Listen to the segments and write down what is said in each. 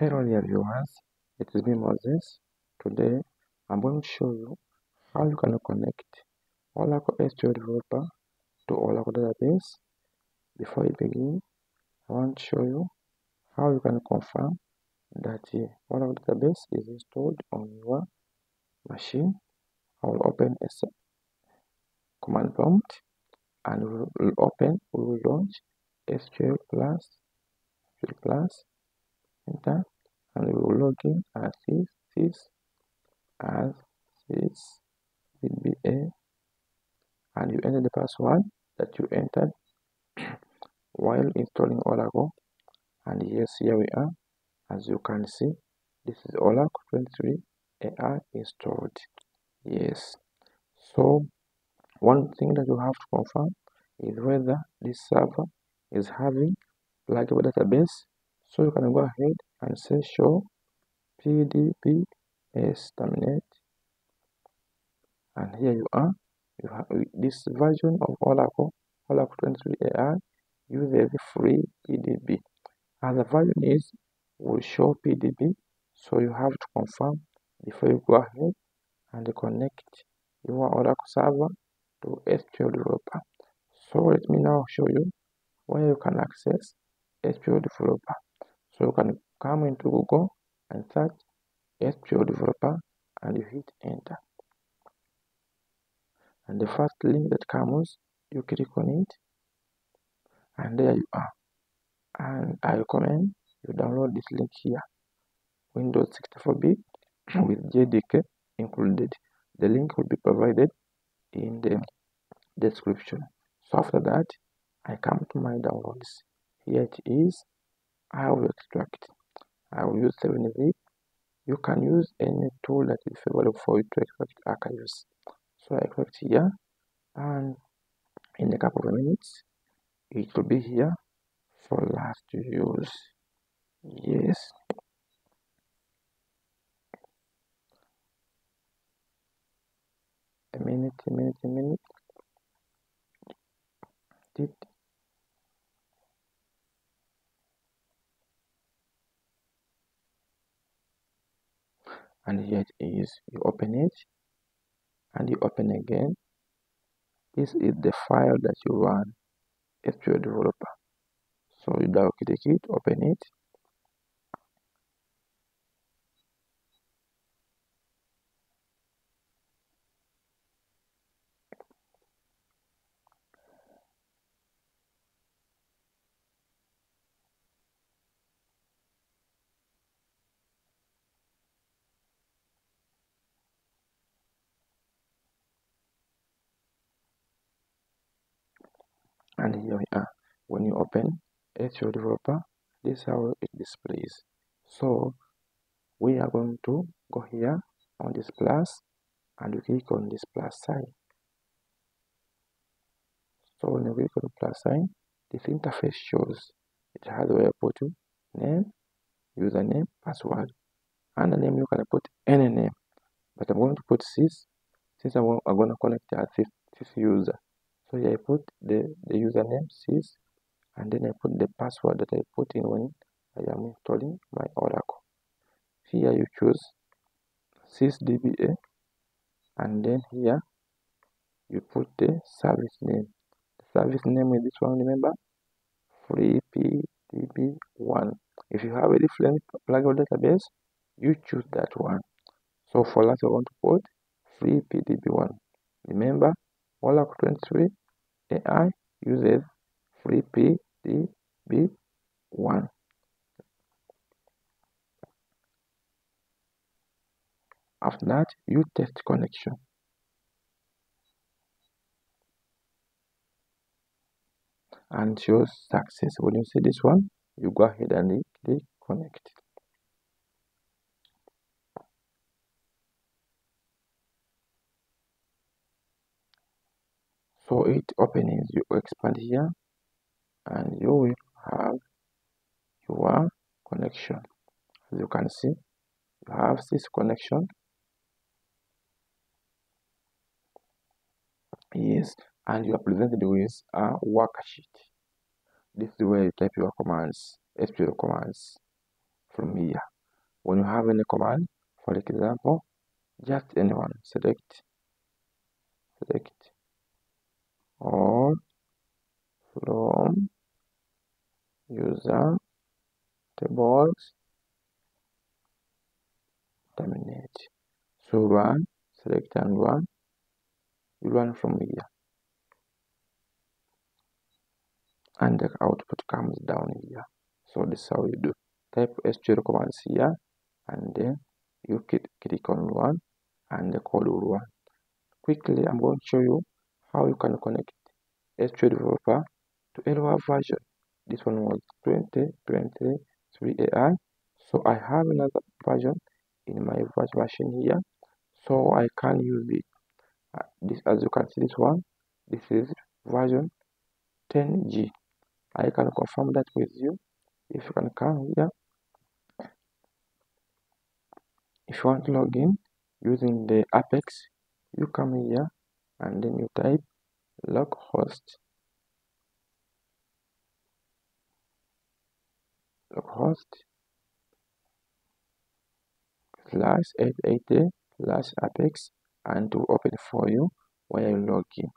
Hello dear viewers, it is me Moses. Today I'm going to show you how you can connect Oracle SQL Developer to Oracle database. Before we begin, I want to show you how you can confirm that Oracle database is installed on your machine. I will open a command prompt and we will open, we will launch SQL plus, SQL plus, enter and we will log in as this, this, as sys, DBA, and you enter the password that you entered while installing Oracle. And yes, here we are. As you can see, this is Oracle 23 AI installed. Yes. So, one thing that you have to confirm is whether this server is having pluggable database. So you can go ahead and say show pdb pdbs terminate and here you are. You have this version of oracle oracle 23 ai uses free pdb and the version is will show pdb so you have to confirm before you go ahead and connect your oracle server to sql developer. So let me now show you where you can access sql developer so you can come into Google and search SQL developer and you hit enter. And the first link that comes, you click on it and there you are. And I recommend you download this link here. Windows 64-bit with JDK included. The link will be provided in the description. So after that, I come to my downloads. Here it is. I will extract. I will use 7zip. You can use any tool that is available for you to extract archives. So I click here and in a couple of minutes it will be here for to use. Yes. A minute, a minute, a minute. Did and here it is. You open it. And you open again. This is the file that you run SQL developer. So you double click it open it and here we are. When you open SQL developer this is how it displays. So we are going to go here on this plus and you click on this plus sign. So when you click on plus sign this interface shows it has where you put name username password and the name. You can put any name but i'm going to put sys since i'm, I'm going to connect this, this user so here I put the, the username sys and then I put the password that I put in when I am installing my Oracle. Here you choose sysdba and then here you put the service name. The service name is this one, remember? FreePDB1. If you have a different pluggable database, you choose that one. So for us, I want to put FreePDB1. Remember, Oracle 23 AI uses FreePDB1. After that, you test connection. And shows success. When you see this one, you go ahead and click connect. So it opens you expand here and you will have your connection. As you can see you have this connection. Yes and you are presented with a worksheet. This is where you type your commands SQL commands from here. When you have any command for example just anyone select select all from user tables terminate. So run select and run. You run from here. And the output comes down here. So this is how you do. Type sql commands here. And then you click on one and the code will run. Quickly i'm going to show you how you can connect sql developer to LWAV version. This one was 2023 ai so i have another version in my version here. So i can use it. Uh, this as you can see this one this is version 10g I can confirm that with you. If you can come here. If you want to log in using the apex you come here and then you type localhost localhost slash 880 slash apex and to open for you when you log in.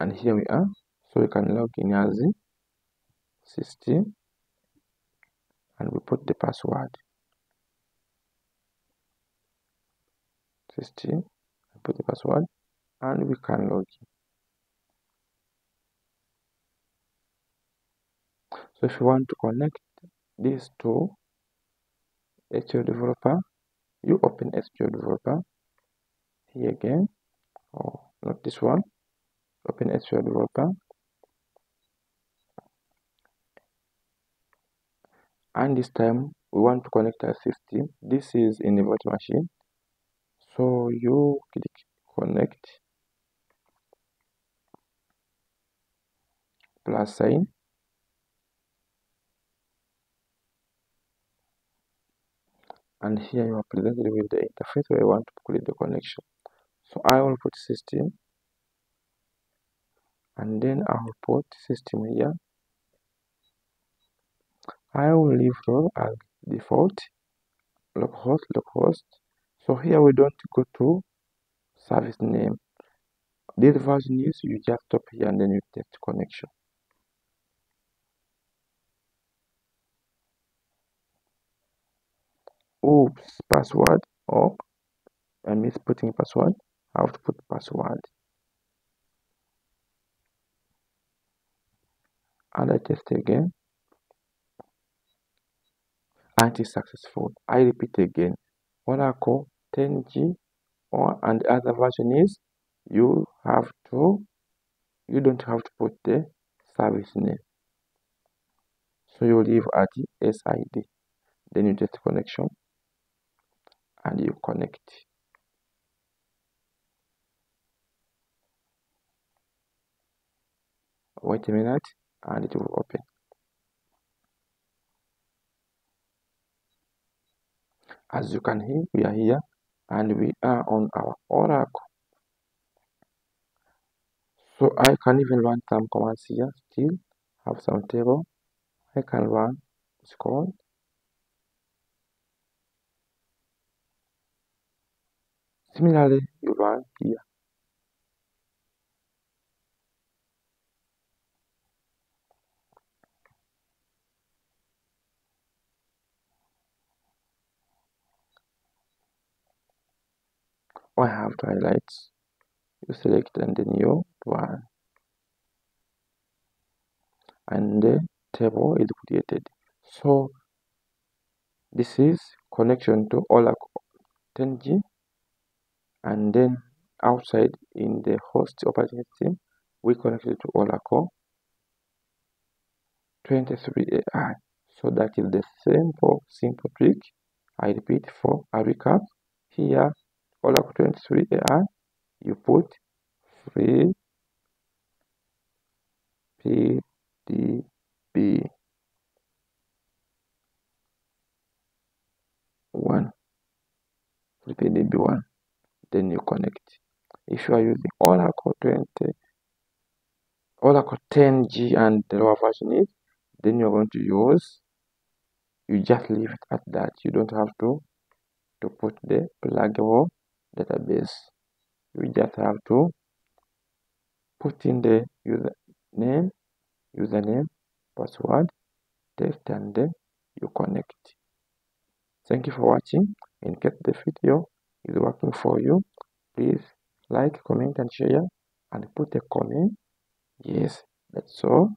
And here we are. So we can log in as the system and we put the password system put the password and we can log in. So if you want to connect this to SQL developer you open SQL developer here again or not this one open SQL developer and this time we want to connect our system. This is in the virtual machine so you click connect plus sign. And here you are presented with the interface where you want to create the connection. So i will put system. And then I will put system here. I will leave role as default localhost localhost so here we don't go to service name. This version is you just stop here and then you test connection. Oops password. Oh I miss putting password. I have to put password. And I test again. And it's successful. I repeat again. Oracle 10G or and other version is you have to you don't have to put the service name. So you leave at SID then you test connection and you connect. Wait a minute and it will open. As you can hear we are here and we are on our oracle. So i can even run some commands here. Still have some table. I can run this command. Similarly you run here I have to highlight you select and then you run and the table is created. So this is connection to Oracle 10G and then outside in the host operating system we connected to Oracle. 23AI so that is the simple simple trick. I repeat for a recap. Here Oracle 23 AI, you put free PDB one. Free PDB one. Then you connect. If you are using Oracle 20 Oracle 10G and the lower version is, then you're going to use, you just leave it at that. You don't have to, to put the pluggable database. You just have to put in the username, username, password, text, and then you connect. Thank you for watching. In case the video is working for you, please like, comment, and share, and put a comment Yes, that's all.